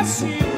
esquece.